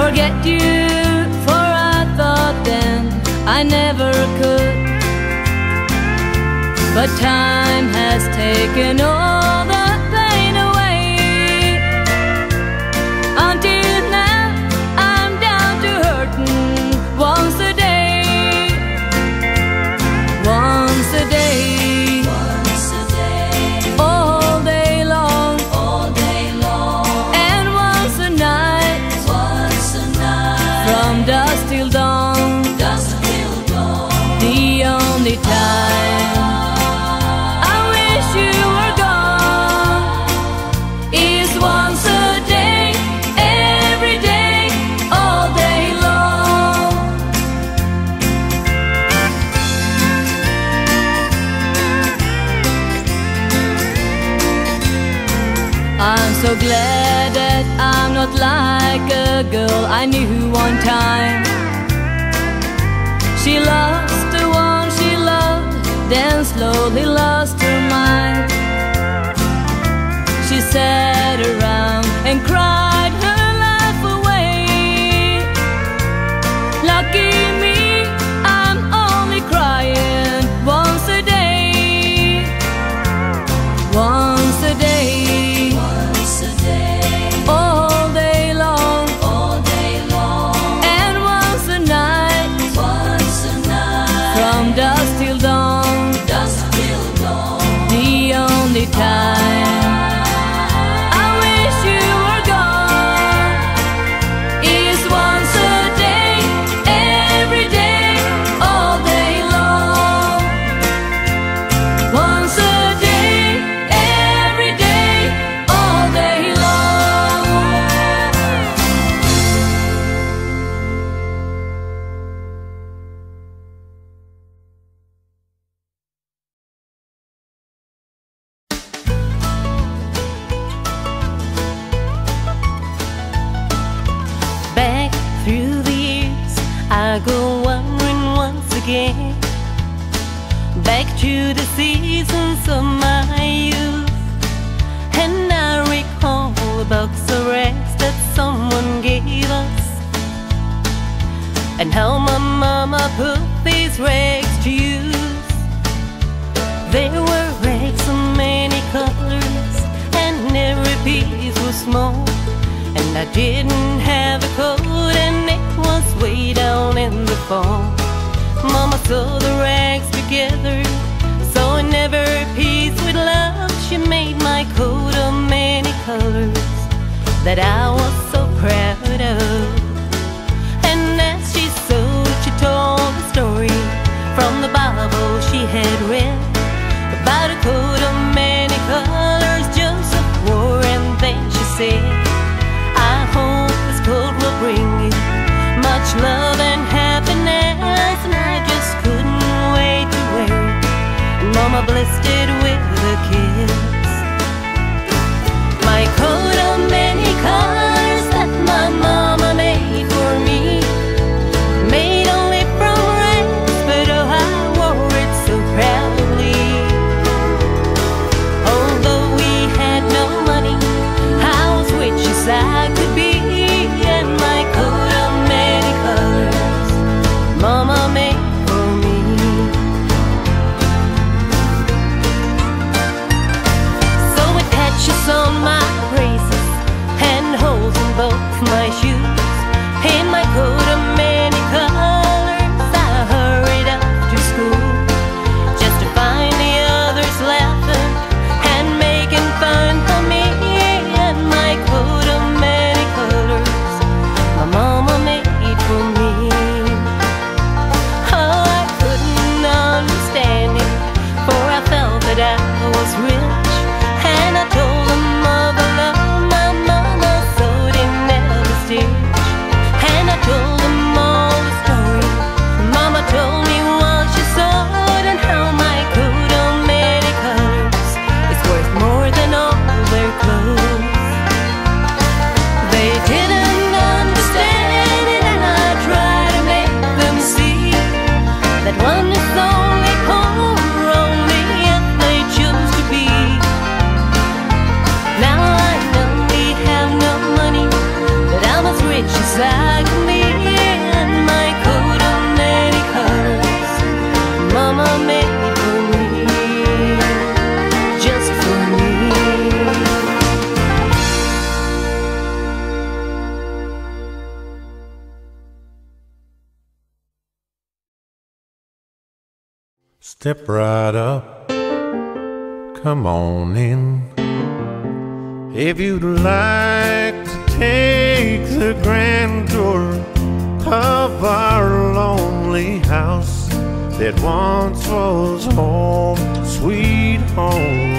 forget you, for I thought then I never could. But time has taken all one time. She lost the one she loved, then slowly lost her mind. She sat mama put these rags to use. There were rags of many colors, and every piece was small. And I didn't have a coat, and it was way down in the fall. Mama sewed the rags together, sewing every piece with love. She made my coat of many colors that I was coat of many colors Joseph wore, and then she said, I hope this coat will bring you much love and happiness, and I just couldn't wait to wear it. Mama blessed it with a kiss. My coat of many colors Step right up, come on in. If you'd like to take the grand tour of our lonely house that once was home, sweet home.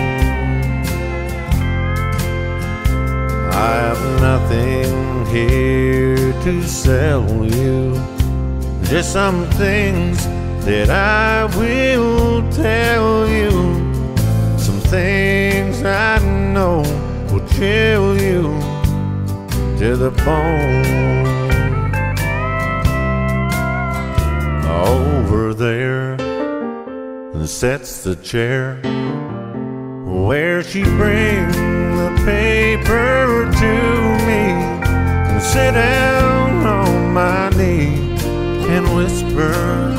I have nothing here to sell you, just some things that I will tell you. Some things I know will chill you to the bone. Over there and sets the chair where she brings the paper to me and sit down on my knee and whisper,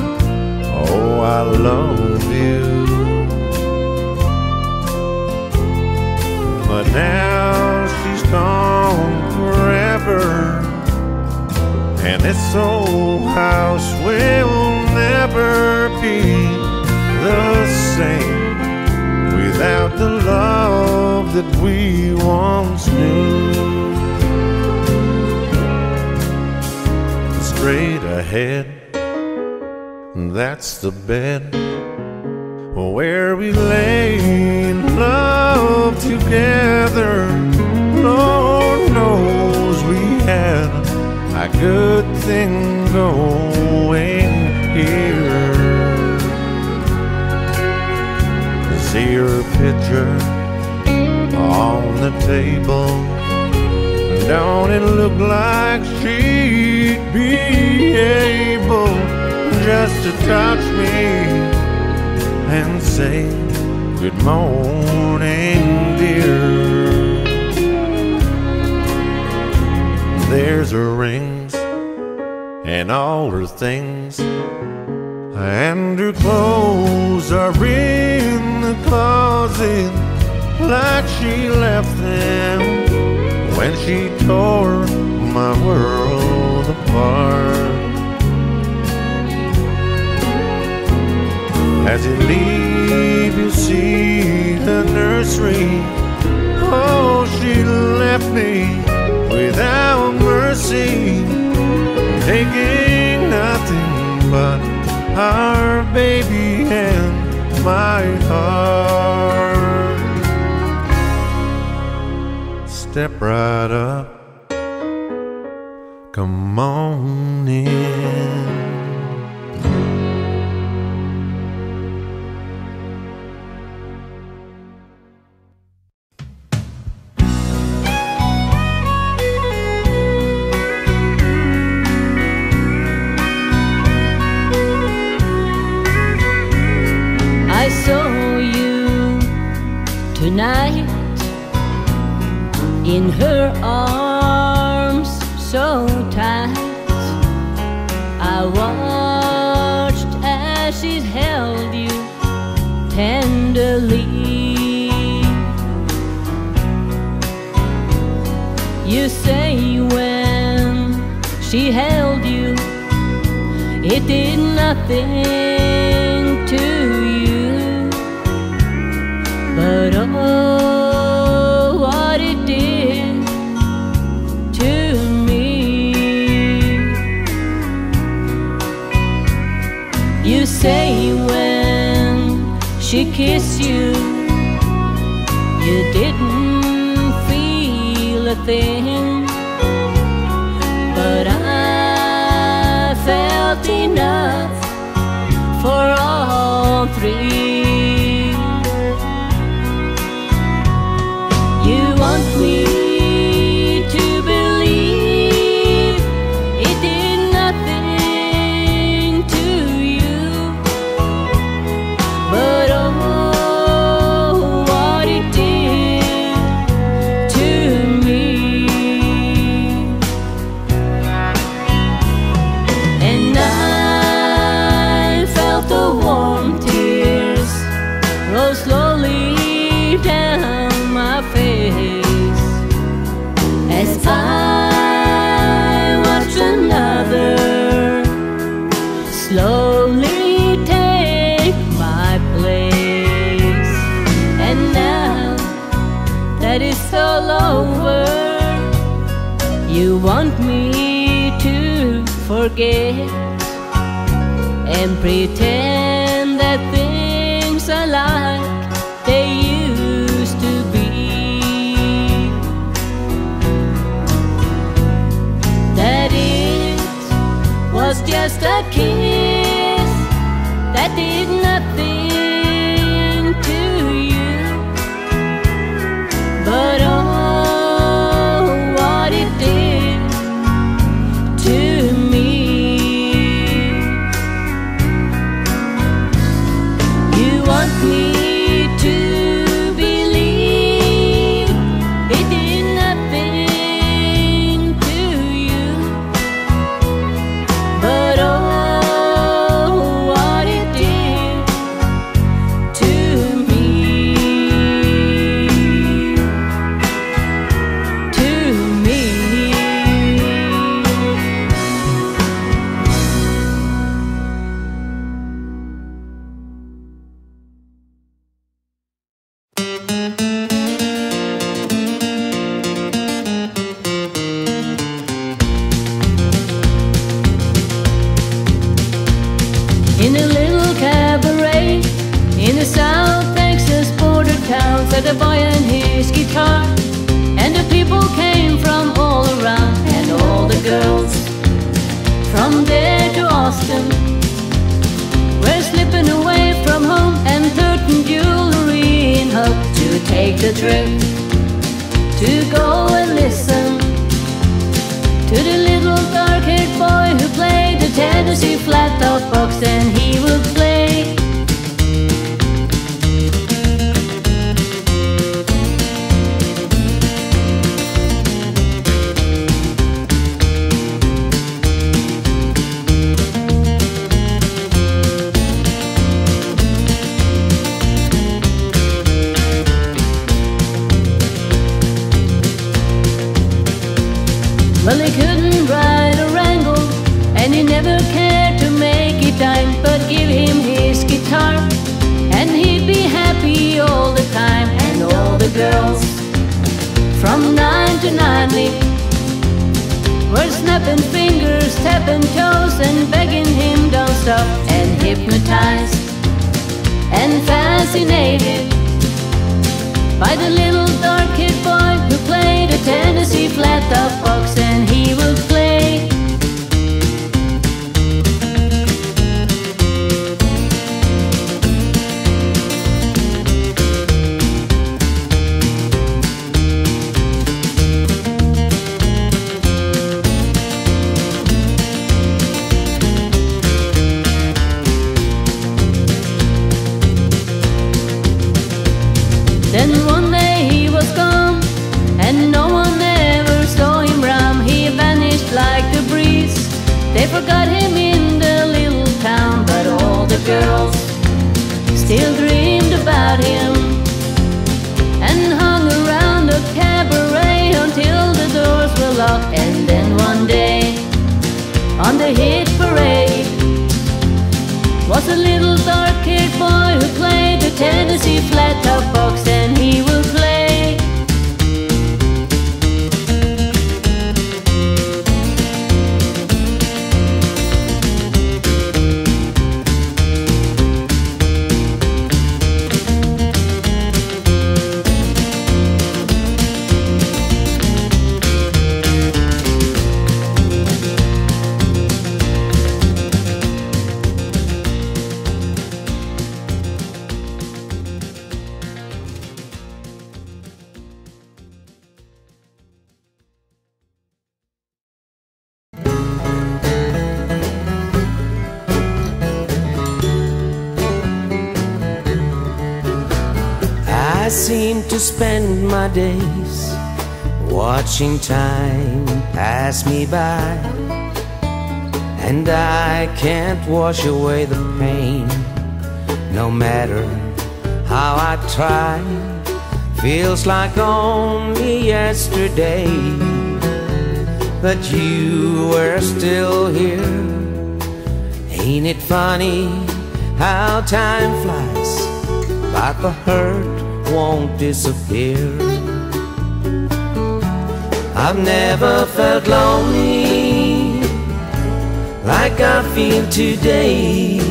I love you. But now she's gone forever, and this old house will never be the same without the love that we once knew. Straight ahead, that's the bed where we lay in love together. Lord knows we had a good thing going here. See her picture on the table. Don't it look like she'd be able just to touch me and say, Good morning, dear. There's her rings and all her things, and her clothes are in the closet like she left them when she tore my world apart. As you leave, you see the nursery. Oh, she left me without mercy, taking nothing but our baby and my heart. Step right up, come on in. In her arms so tight. I watched as she held you tenderly. You say when she held you, it did nothing like only yesterday that you were still here. Ain't it funny how time flies, but the hurt won't disappear. I've never felt lonely like I feel today.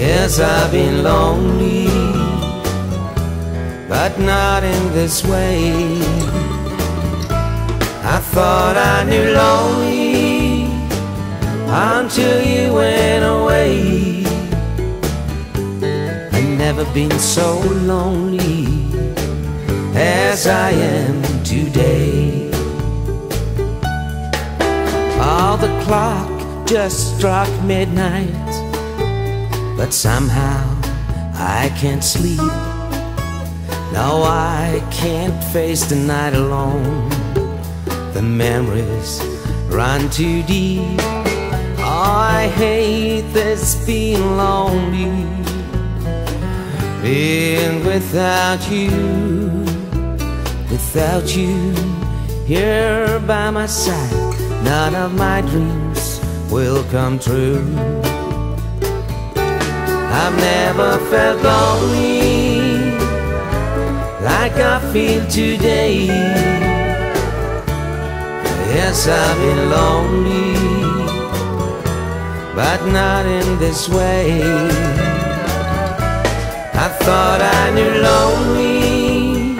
Yes, I've been lonely but not in this way. I thought I knew lonely until you went away. I've never been so lonely as I am today. All the clock just struck midnight, but somehow I can't sleep. No, I can't face the night alone. The memories run too deep. I hate this being lonely, being without you, without you here by my side. None of my dreams will come true. I've never felt lonely like I feel today. Yes, I've been lonely, but not in this way. I thought I knew lonely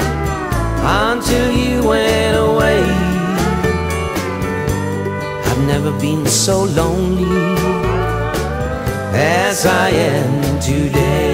until you went away. I've never been so lonely as I am today.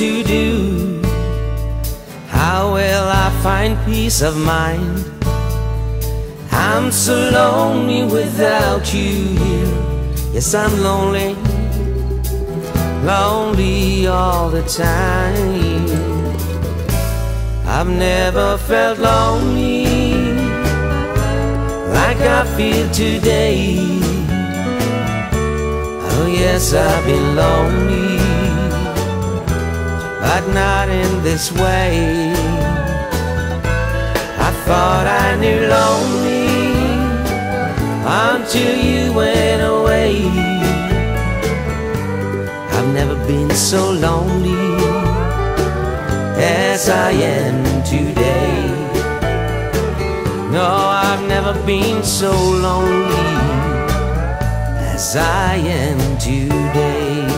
To do? How will I find peace of mind? I'm so lonely without you here. Yes, I'm lonely, lonely all the time. I've never felt lonely like I feel today. Oh yes, I've been lonely, but not in this way. I thought I knew lonely until you went away. I've never been so lonely as I am today. No, I've never been so lonely as I am today.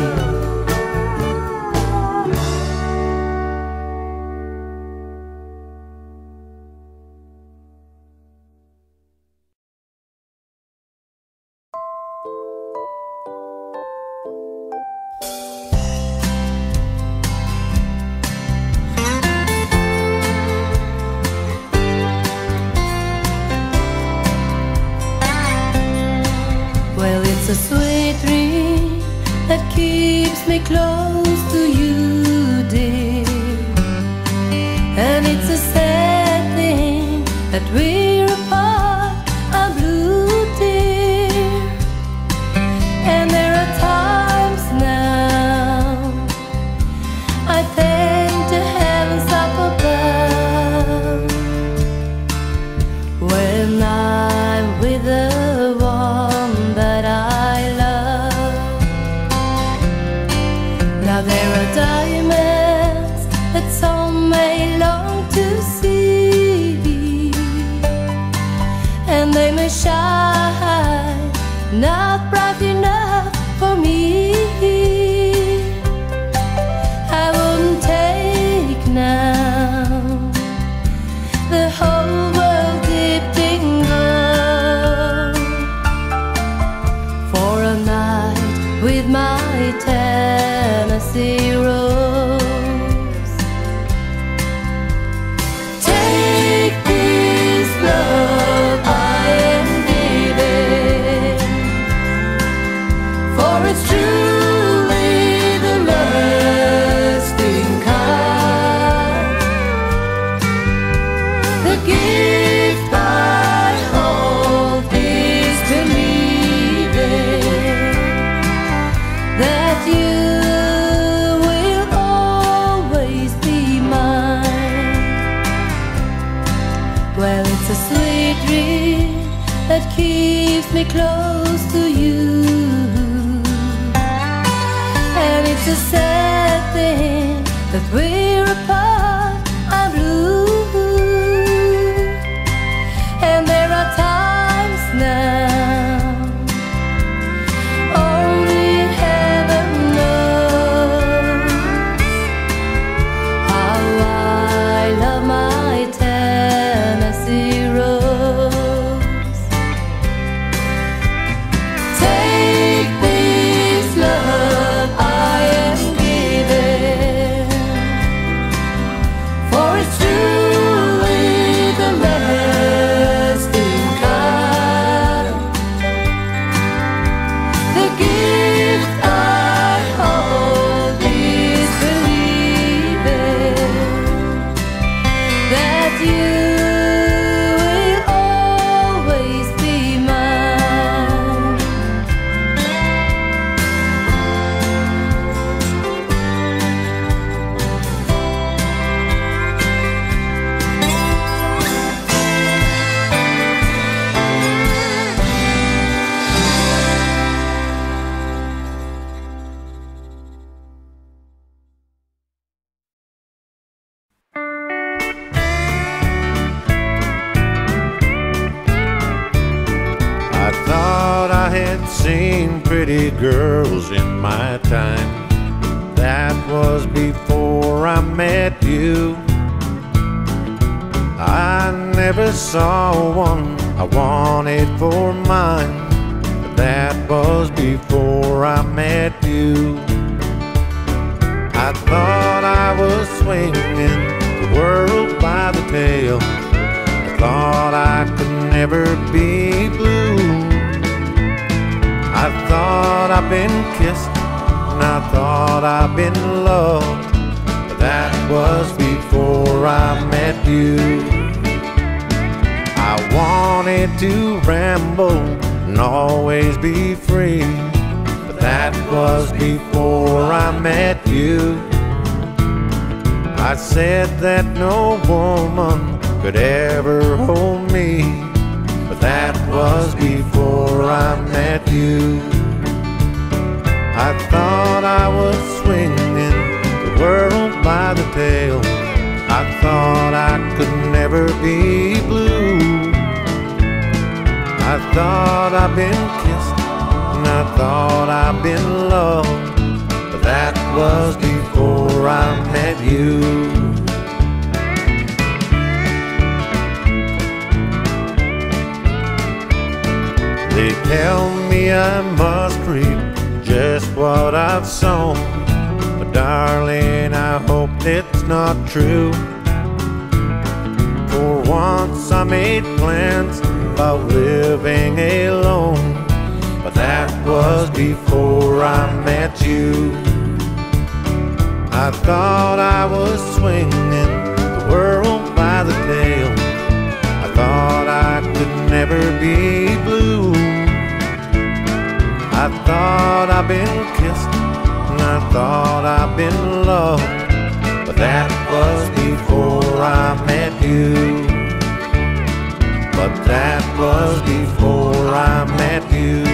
Before I met you.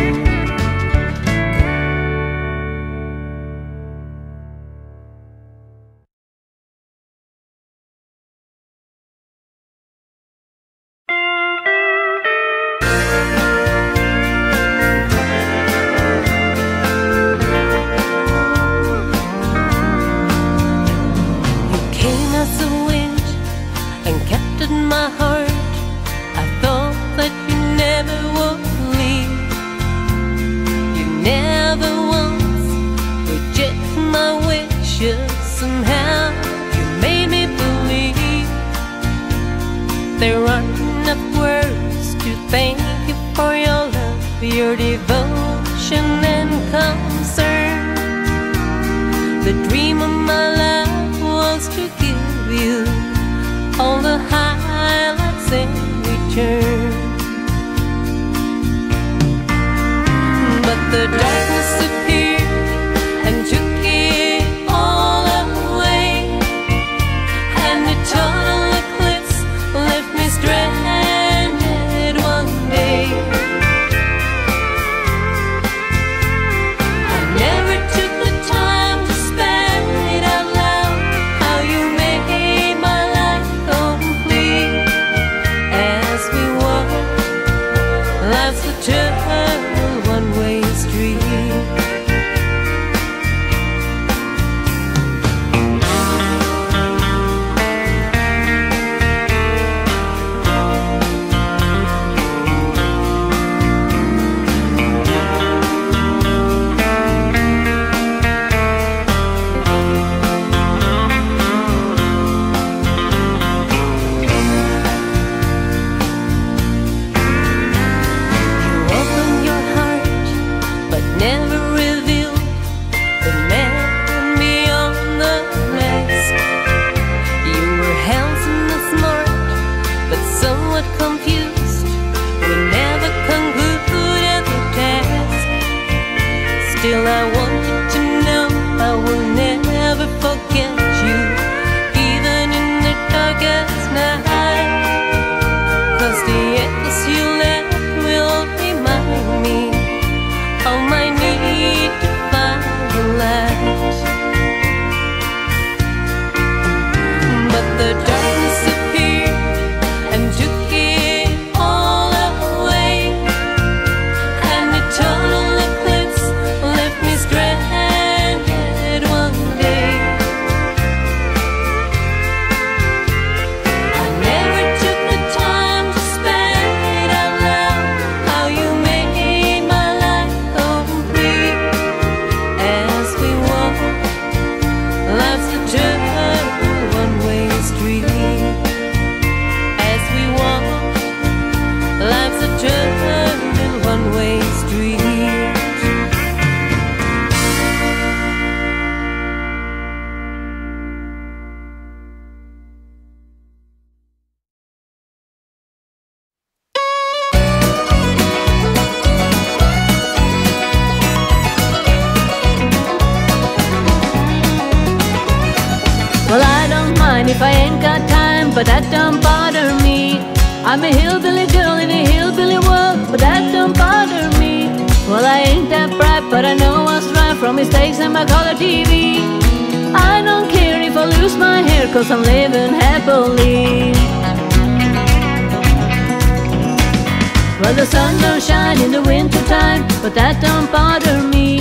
But that don't bother me.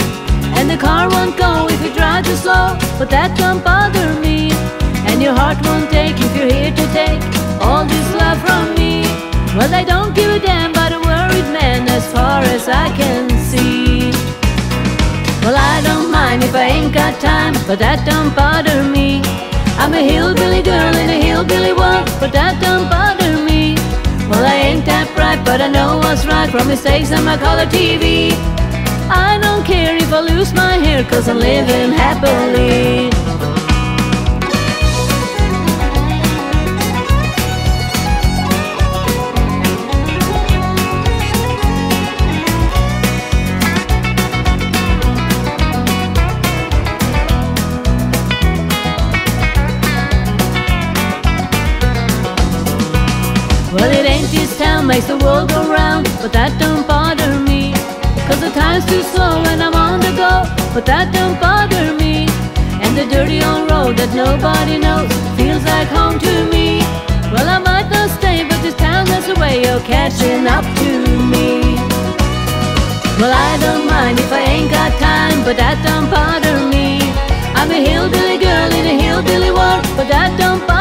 And the car won't go if you drive too slow, but that don't bother me. And your heart won't take if you're here to take all this love from me. Well, I don't give a damn about a worried man as far as I can see. Well, I don't mind if I ain't got time, but that don't bother me. I'm a hillbilly girl in a hillbilly world, but that don't bother me. Well, I ain't that bright, but I know what's right from mistakes on my color TV. I don't care if I lose my hair, cause I'm living happily. Makes the world go round, but that don't bother me. Cause the time's too slow and I'm on the go, but that don't bother me. And the dirty old road that nobody knows feels like home to me. Well, I might not stay, but this town has a way of catching up to me. Well, I don't mind if I ain't got time, but that don't bother me. I'm a hillbilly girl in a hillbilly world, but that don't bother me.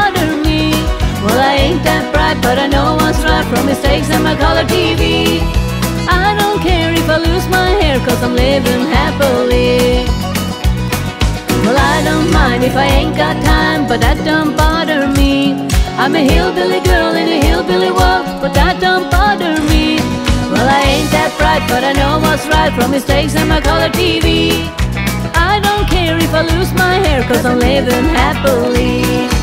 Well, I ain't that bright, but I know what's right from mistakes in my color TV. I don't care if I lose my hair, cause I'm living happily. Well, I don't mind if I ain't got time, but that don't bother me. I'm a hillbilly girl in a hillbilly world, but that don't bother me. Well, I ain't that bright, but I know what's right from mistakes in my color TV. I don't care if I lose my hair, cause I'm living happily.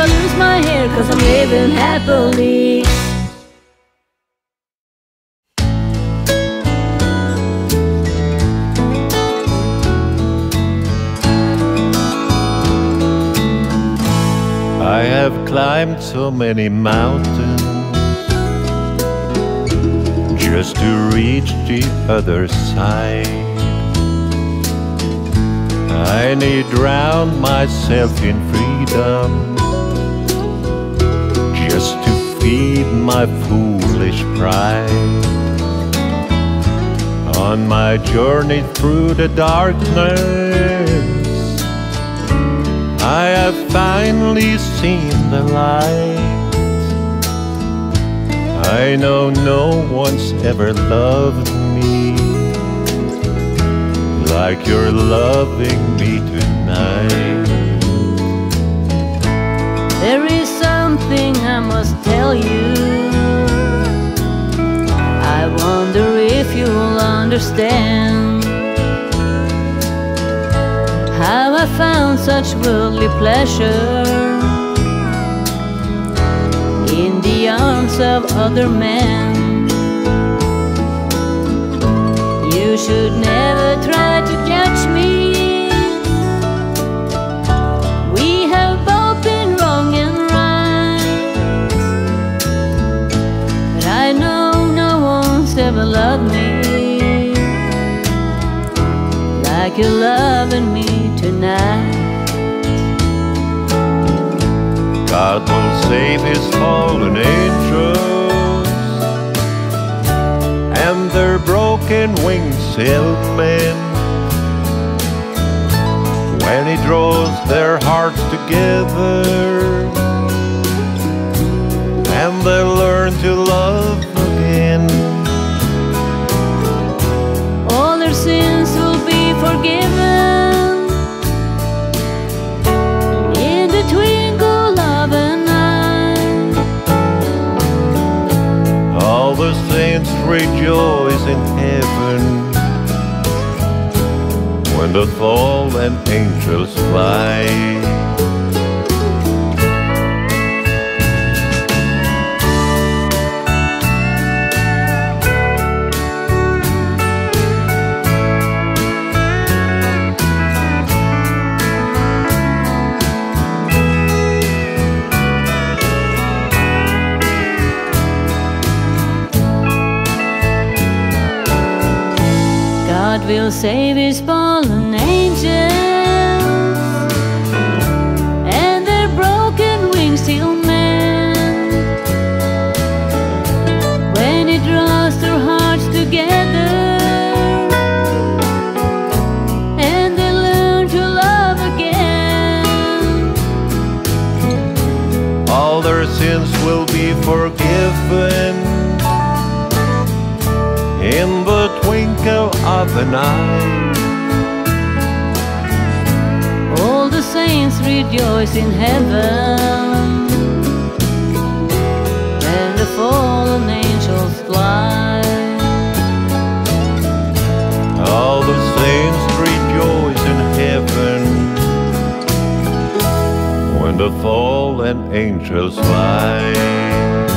I lose my hair, cause I'm living happily. I have climbed so many mountains just to reach the other side. I need drown myself in freedom just to feed my foolish pride. On my journey through the darkness, I have finally seen the light. I know no one's ever loved me like you're loving me tonight. I must tell you. I wonder if you'll understand how I found such worldly pleasure in the arms of other men. You should never you're loving me tonight. God will save his fallen angels and their broken wings he'll mend when he draws their hearts together and they'll learn to love Rejoice joy is in heaven when the fallen angels fly. will save his fallen angels. And their broken wings still mend. When he draws their hearts together. And they learn to love again. All their sins will of the night. All the saints rejoice in heaven, and the fallen angels fly. All the saints rejoice in heaven, when the fallen angels fly.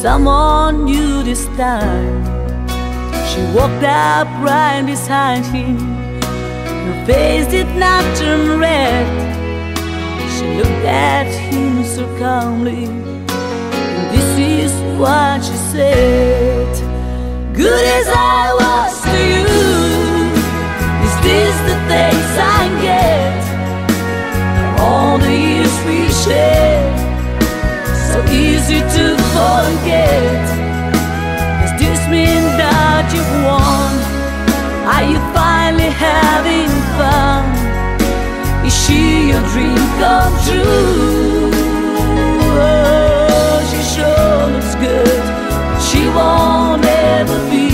someone new this time. She walked up right beside him. Her face did not turn red. She looked at him so calmly. And this is what she said Good as I was to you, is this the thanks I get? All the years we shared so easy to forget. Does this mean that you've won? Are you finally having fun? Is she your dream come true? Oh, she sure looks good. She won't ever be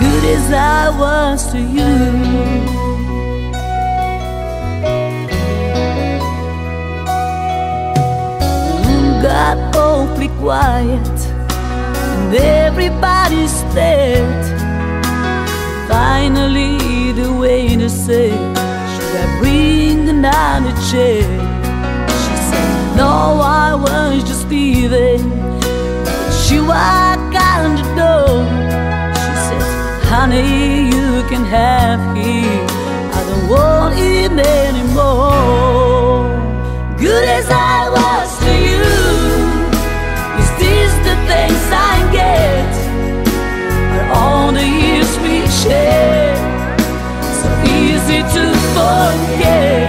good as I was to you. Got awfully quiet and everybody stared. Finally, the waiter said, Should I bring another chair? She said, No, I was just leaving. But she walked out the door. She said, Honey, you can have him. I don't want him anymore. Good as I shared so easy to forget?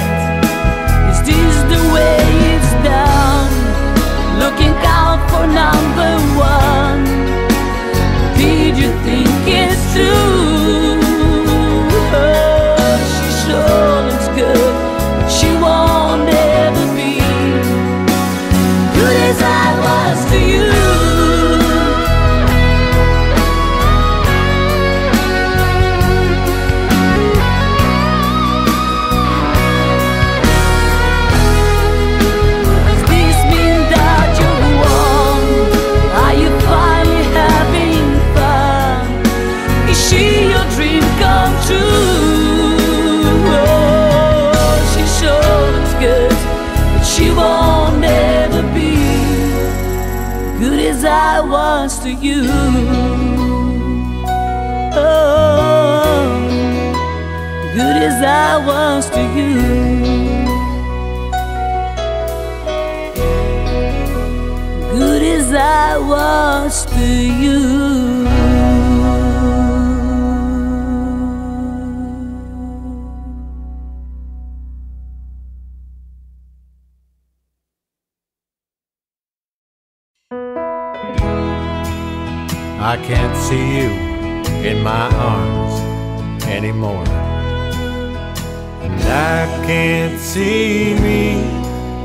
To you. Oh, good as I was to you. good as I was to you. I can't see you in my arms anymore. And I can't see me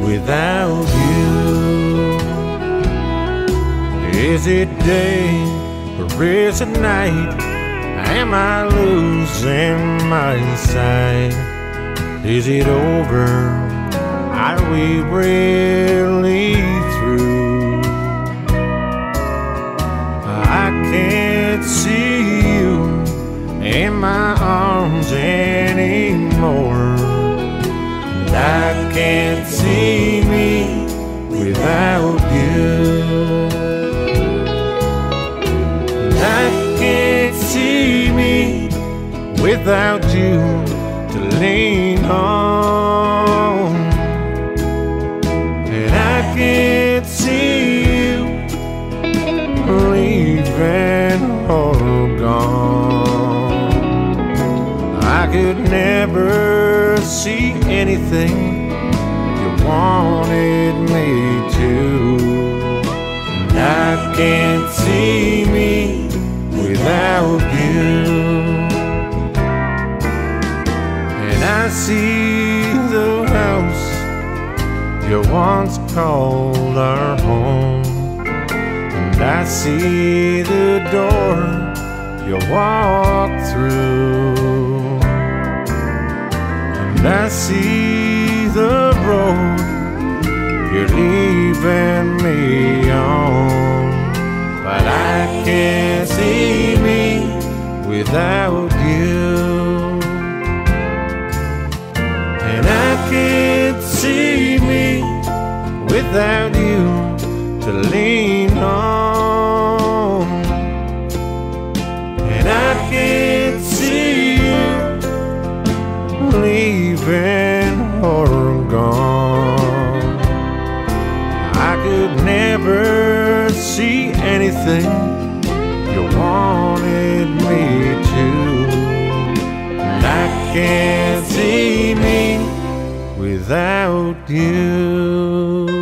without you. Is it day or is it night? Am I losing my sight? Is it over? Are we really in my arms anymore. I can't see me without you. And I can't see me without you to lean on. Could never see anything you wanted me to. And I can't see me without you. And I see the house you once called our home. And I see the door you walk through. I see the road you're leaving me on. But I can't see me without you. And I can't see me without you to lean everything you wanted me to. And I can't see me without you.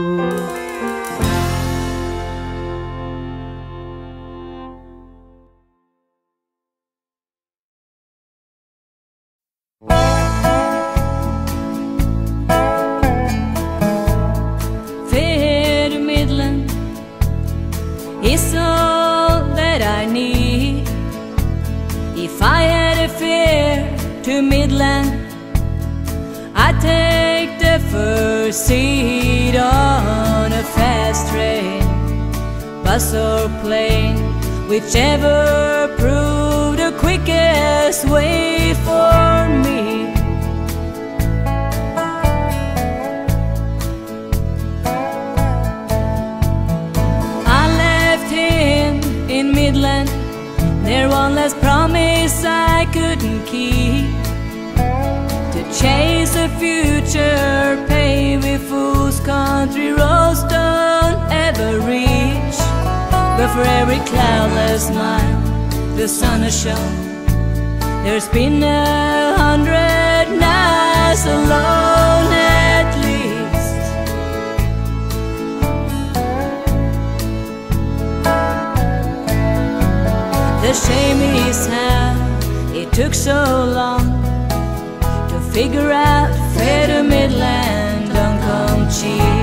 Whichever proved the quickest way for me. I left him in Midland. There one last promise I couldn't keep. To chase the future, pave with fools country for every cloudless mile the sun has shone, there's been a hundred nights alone at least. The shame is how it took so long to figure out to Midland don't come cheap.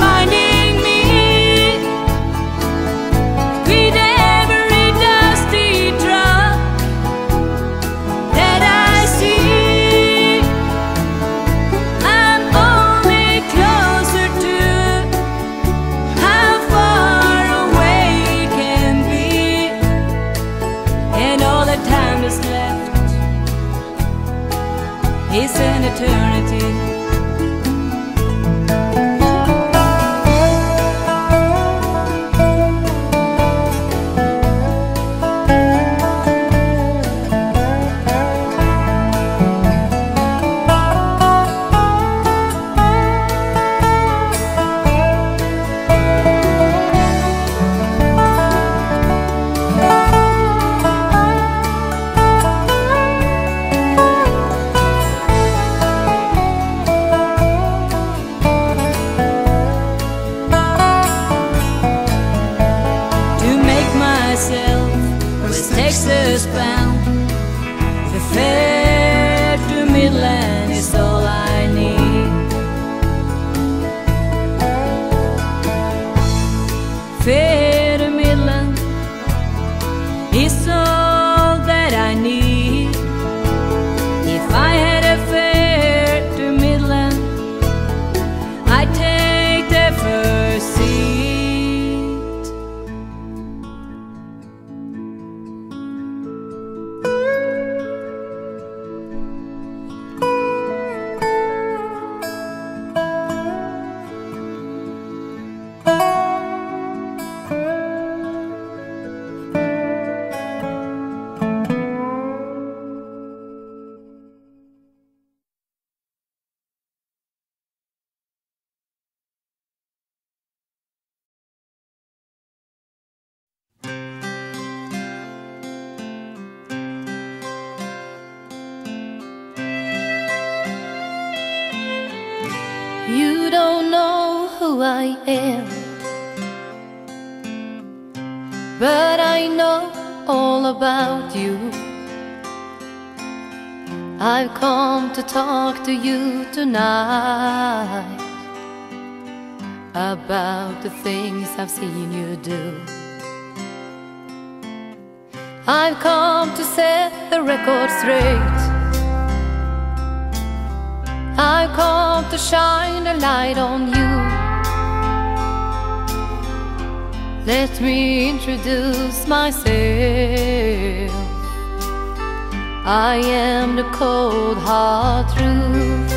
Reminding about you. I've come to talk to you tonight about the things I've seen you do. I've come to set the record straight. I've come to shine a light on you. Let me introduce myself. I am the cold hard truth.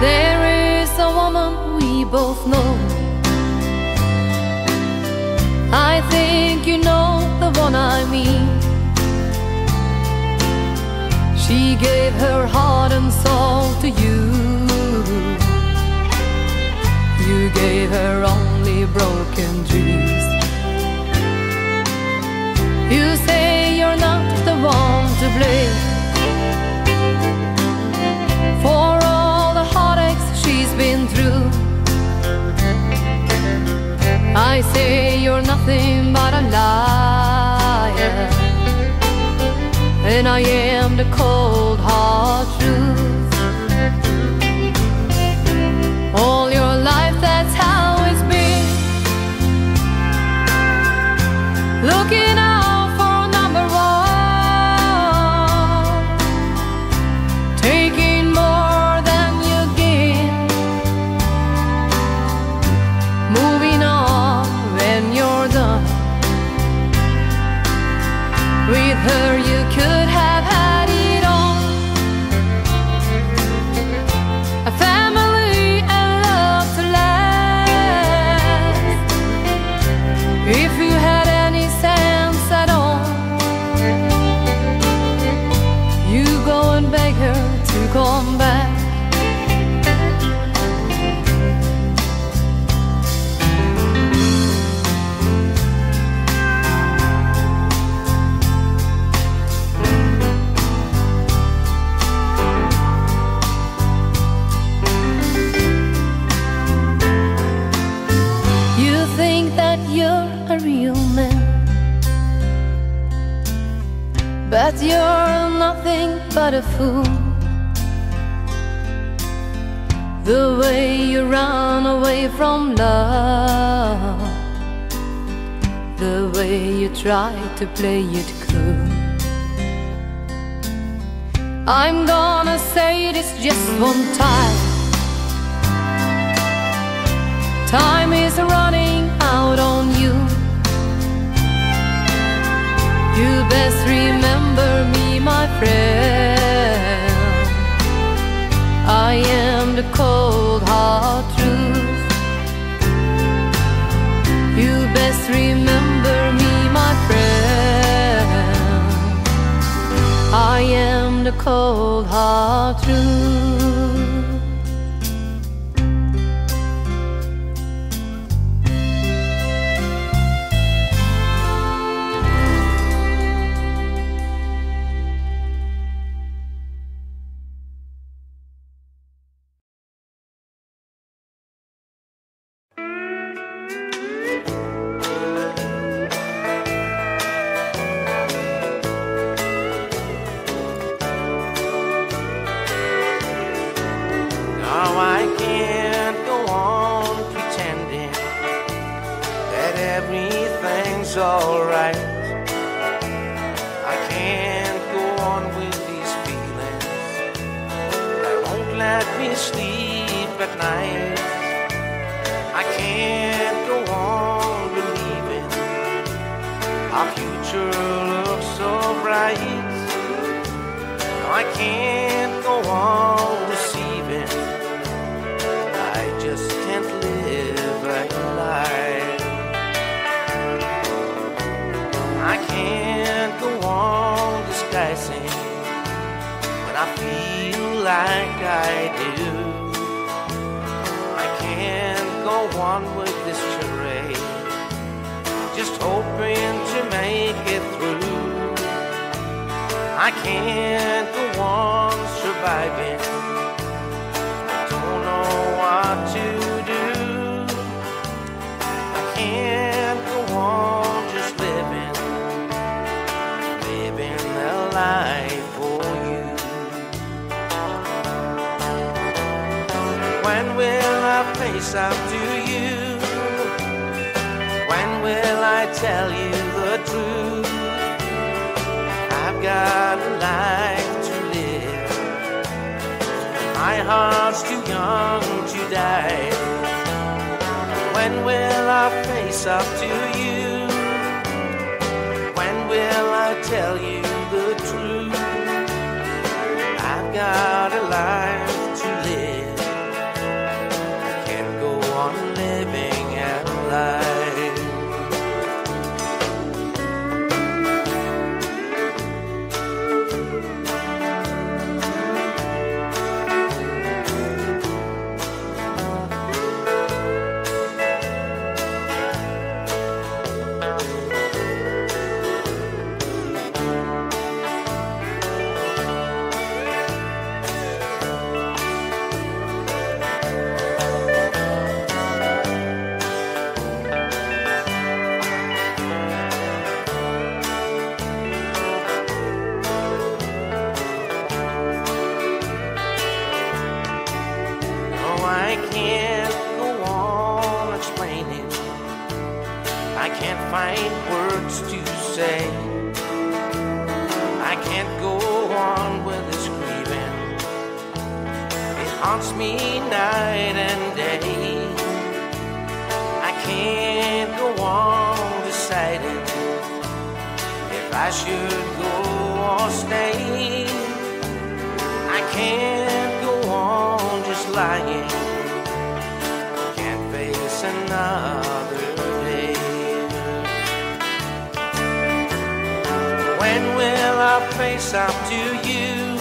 There is a woman we both know. I think you know the one I mean. She gave her heart and soul to you. You gave her only broken dreams. You say you're not the one to blame for all the heartaches she's been through. I say you're nothing but a liar, and I am the cold hard truth. The way you run away from love, the way you try to play it cool. I'm gonna say this just one time. Time is running out on you. You best remember me, my friend. I am the cold hard truth. You best remember me, my friend. I am the cold hard truth. When will I face up to you? When will I tell you the truth? I've got a life to live. My heart's too young to die. When will I face up to you? When will I tell you the truth? I've got a life I face up to you?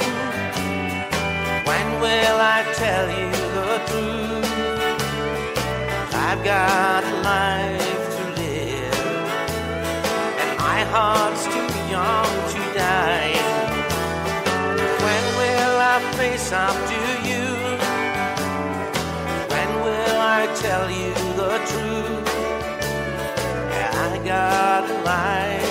When will I tell you the truth? I've got a life to live, and my heart's too young to die. When will I face up to you? When will I tell you the truth? I got a life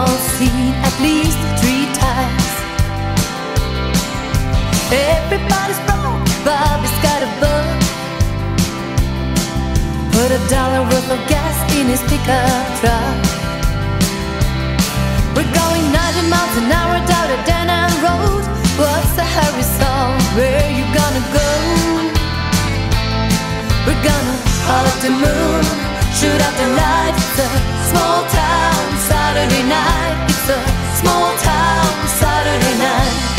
all seen at least three times. Everybody's broke, Bobby's got a bug. Put a dollar worth of gas in his pickup truck. We're going 90 miles an hour down a Dannon road. What's the hurry, song? Where you gonna go? We're gonna up the moon, shoot out the. It's a small town Saturday night. It's a small town Saturday night.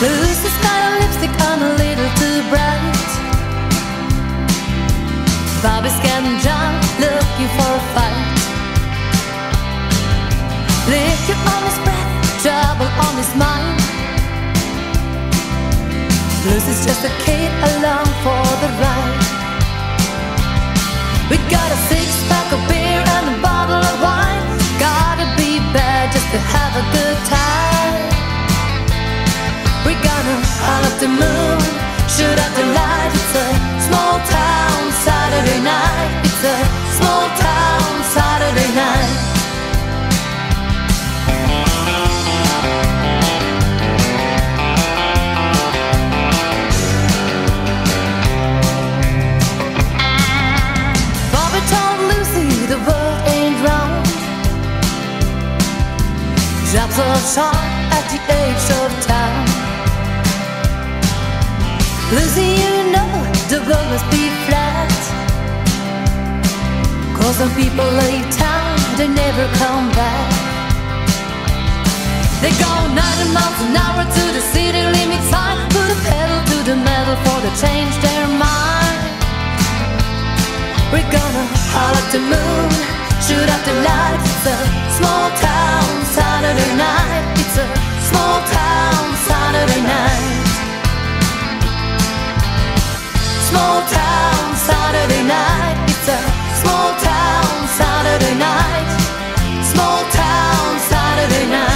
Lucy's got her lipstick on a little too bright. Bobby's getting drunk, looking for a fight. Liquor on his breath, trouble on his mind. Lucy's just a kid along for the ride. We got a six pack of beer and a bottle of wine. Gotta be bad just to have a good time. We're gonna call up the moon, shoot out the light. It's a small town Saturday night. It's a of shot at the age of town. Lucy, you know the world must be flat. Cause some people leave town, they never come back. They go 90 miles an hour to the city limit sign. Put a pedal to the metal for to change their mind. We're gonna haul up the moon, shoot out the lights. It's a small town Saturday night. It's a small town Saturday night. Small town Saturday night. It's a small town Saturday night. Small town Saturday night.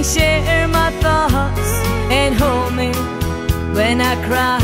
and share my thoughts and hold me when I cry.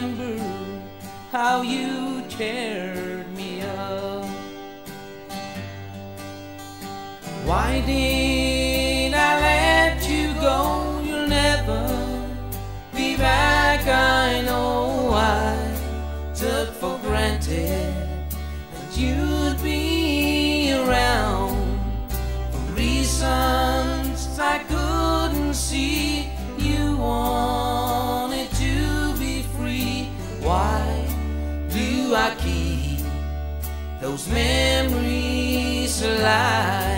remember how you cheered me up. Why did I let you go? You'll never be back. I know I took for granted that you'd be around for reasons I couldn't see. I keep those memories alive.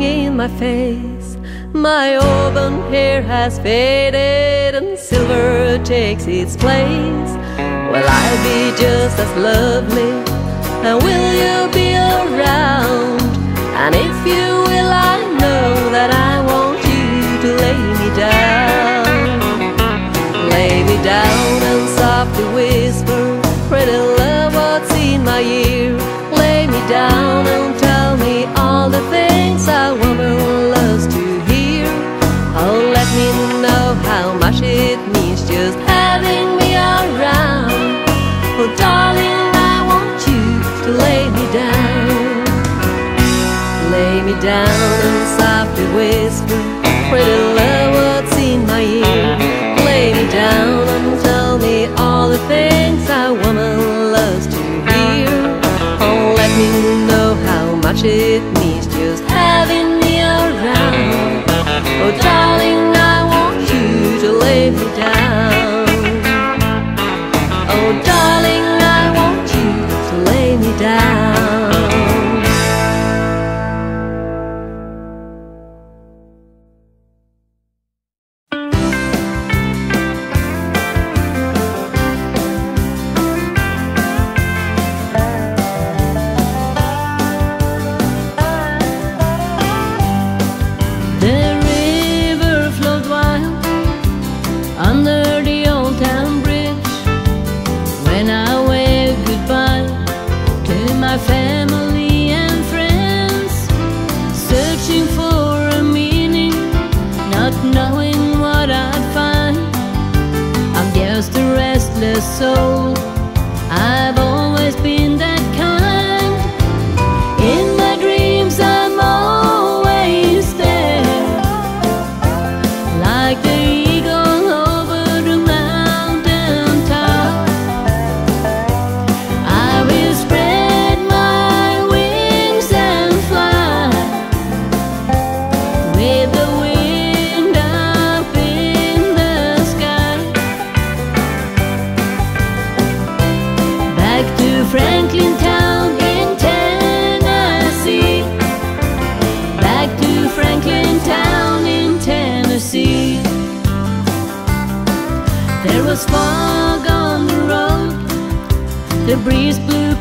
staring in my face. My auburn hair has faded and silver takes its place. Will I be just as lovely? And will you be around? And if you will, I know that I want you to lay me down. Lay me down and softly whisper, pretty love, what's in my ear? Lay me down and the things a woman loves to hear. Oh, let me know how much it means just having me around. Oh, darling, I want you to lay me down. Lay me down and softly whisper, pretty love, what's in my ear? Lay me down and tell me all the things a woman loves to hear. Oh, let me know how much it means just having me around. Oh, darling, I want you to lay me down.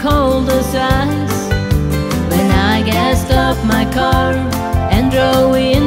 cold as ice. When I gassed up my car and drove in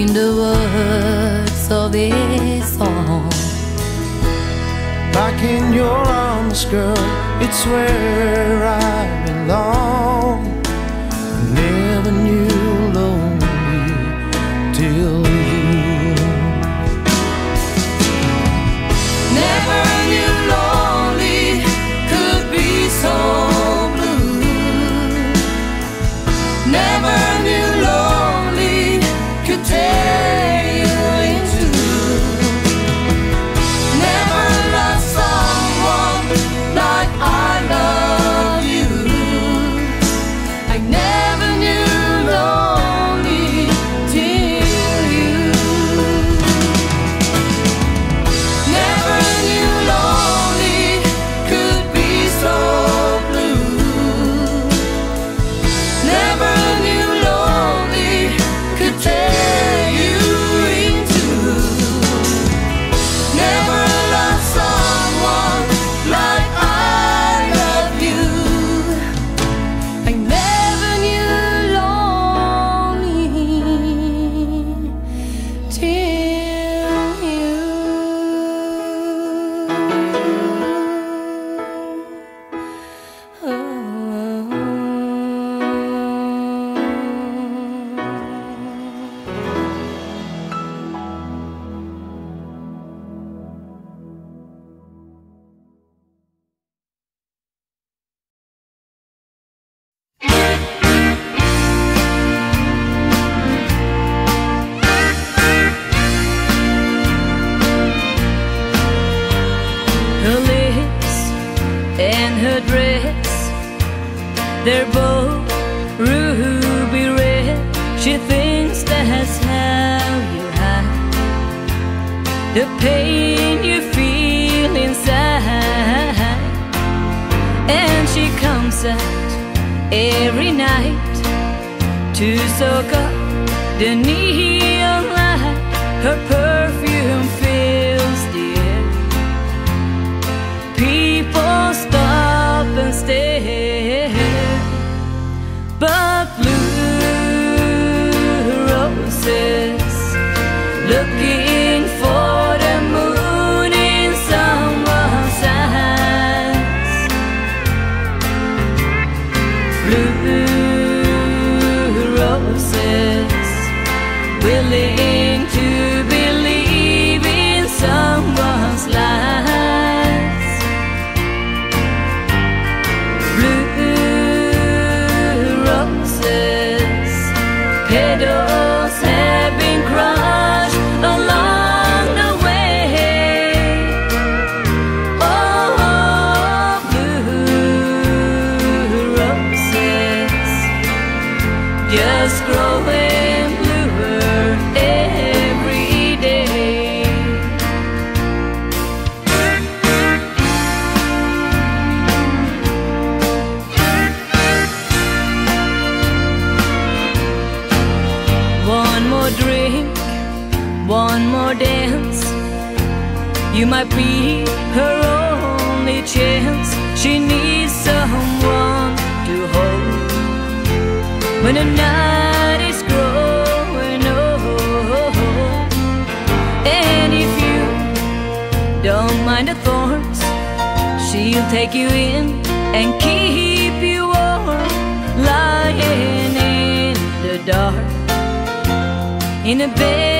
in the words of a song. Back in your arms, girl, it's where I. take you in and keep you warm Lying in the dark. In a bed